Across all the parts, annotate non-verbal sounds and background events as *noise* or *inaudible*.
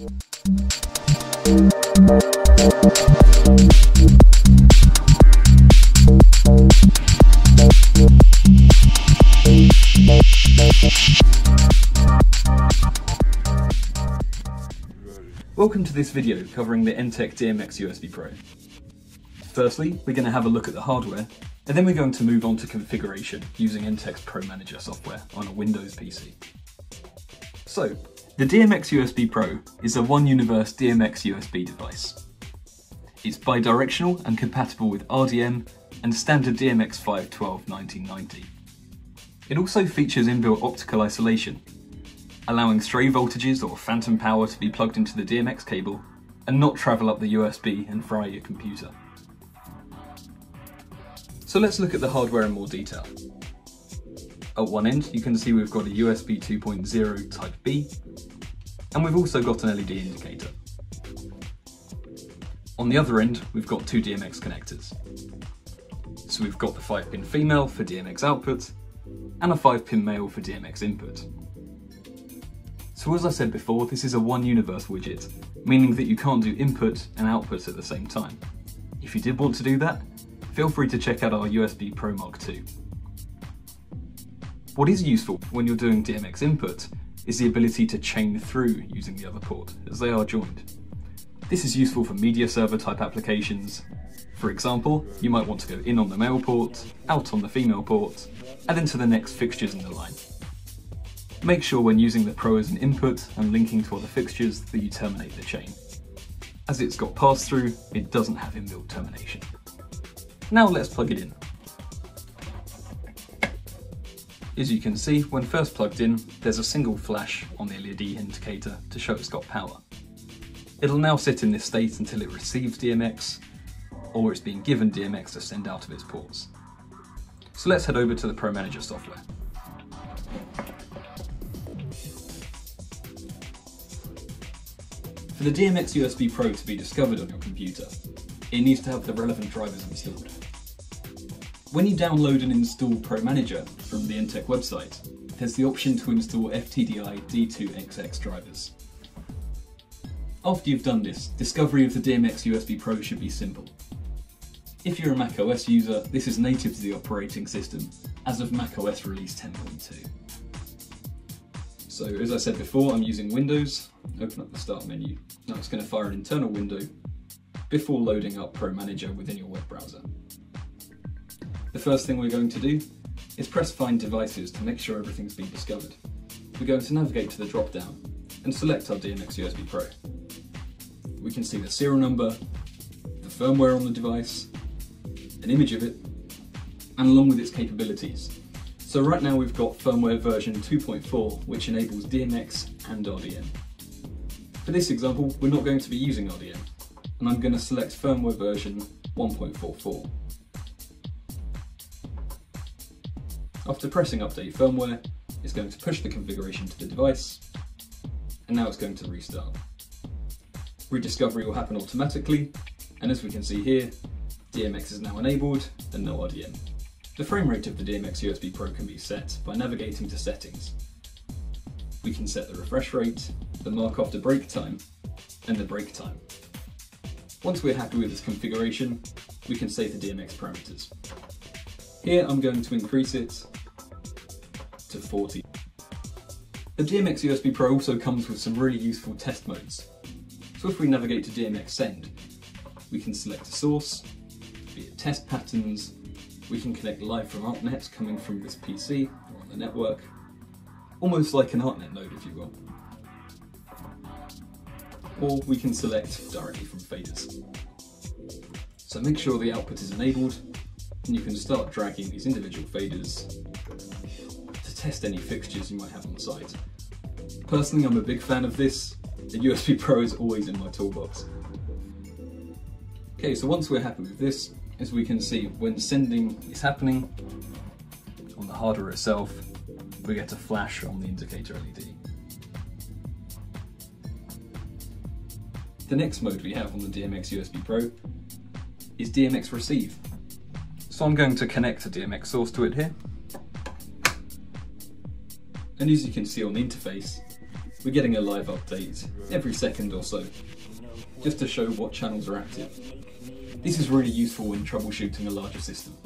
Welcome to this video covering the ENTTEC DMX USB Pro. Firstly, we're going to have a look at the hardware, and then we're going to move on to configuration using ENTTEC's Pro Manager software on a Windows PC. So, the DMX USB Pro is a One Universe DMX USB device. It's bidirectional and compatible with RDM and standard DMX512 1990. It also features inbuilt optical isolation, allowing stray voltages or phantom power to be plugged into the DMX cable and not travel up the USB and fry your computer. So let's look at the hardware in more detail. At one end you can see we've got a USB 2.0 Type B and we've also got an LED indicator. On the other end we've got two DMX connectors. So we've got the 5 pin female for DMX output and a 5 pin male for DMX input. So as I said before, this is a one universe widget, meaning that you can't do input and output at the same time. If you did want to do that, feel free to check out our USB Pro Mark II. What is useful when you're doing DMX input is the ability to chain through using the other port, as they are joined. This is useful for media server type applications. For example, you might want to go in on the male port, out on the female port, and then to the next fixtures in the line. Make sure when using the Pro as an input and linking to other fixtures that you terminate the chain. As it's got pass-through, it doesn't have inbuilt termination. Now let's plug it in. As you can see, when first plugged in, there's a single flash on the LED indicator to show it's got power. It'll now sit in this state until it receives DMX, or it's being given DMX to send out of its ports. So let's head over to the Pro Manager software. For the DMX USB Pro to be discovered on your computer, it needs to have the relevant drivers installed. When you download and install Pro Manager from the ENTTEC website, there's the option to install FTDI D2XX drivers. After you've done this, discovery of the DMX USB Pro should be simple. If you're a macOS user, this is native to the operating system as of macOS release 10.2. So as I said before, I'm using Windows. Open up the Start menu. Now it's going to fire an internal window before loading up Pro Manager within your web browser. The first thing we're going to do is press Find Devices to make sure everything's been discovered. We're going to navigate to the drop-down and select our DMX USB Pro. We can see the serial number, the firmware on the device, an image of it, and along with its capabilities, so right now we've got firmware version 2.4 which enables DMX and RDM. For this example we're not going to be using RDM and I'm going to select firmware version 1.44. After pressing update firmware it's going to push the configuration to the device and now it's going to restart. Rediscovery will happen automatically and as we can see here DMX is now enabled and no RDM. The frame rate of the DMX USB Pro can be set by navigating to settings. We can set the refresh rate, the mark after break time, and the break time. Once we're happy with this configuration, we can save the DMX parameters. Here I'm going to increase it to 40. The DMX USB Pro also comes with some really useful test modes. So if we navigate to DMX Send, we can select a source, be it test patterns, we can connect live from ArtNet coming from this PC or on the network, almost like an ArtNet node if you will. Or we can select directly from faders. So make sure the output is enabled and you can start dragging these individual faders to test any fixtures you might have on site. Personally, I'm a big fan of this. The USB *laughs* Pro is always in my toolbox. Okay, so once we're happy with this, as we can see, when sending is happening on the hardware itself, we get a flash on the indicator LED. The next mode we have on the DMX USB Pro is DMX Receive. So I'm going to connect a DMX source to it here. And as you can see on the interface, We're getting a live update every second or so, just to show what channels are active. This is really useful when troubleshooting a larger system.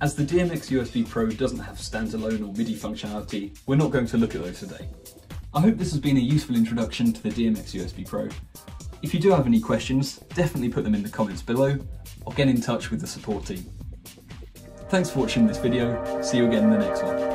As the DMX USB Pro doesn't have standalone or MIDI functionality, we're not going to look at those today. I hope this has been a useful introduction to the DMX USB Pro. If you do have any questions, definitely put them in the comments below, or get in touch with the support team. Thanks for watching this video, see you again in the next one.